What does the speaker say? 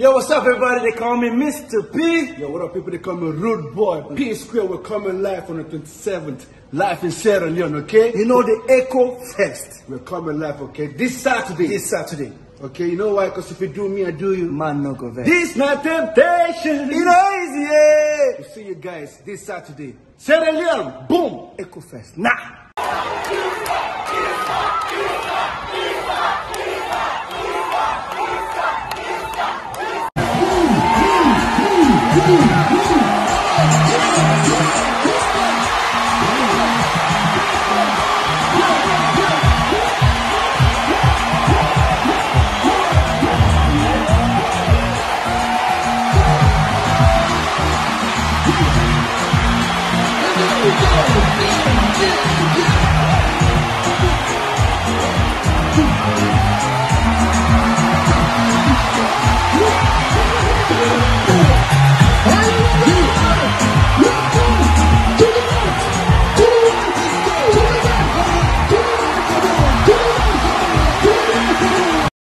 Yo, what's up, everybody? They call me Mr. P. Yo, what up, people? They call me Rude Boy. P Square, we're coming live on the 27th. Live in Sierra Leone, okay? You know the Echo Fest. We're coming live, okay? This Saturday. This Saturday. Okay, you know why? Because if you do me, I do you. Man, no go there. This not temptation. You know easy, yeah. We'll see you guys this Saturday. Sierra Leone, boom! Echo Fest. Nah. Go!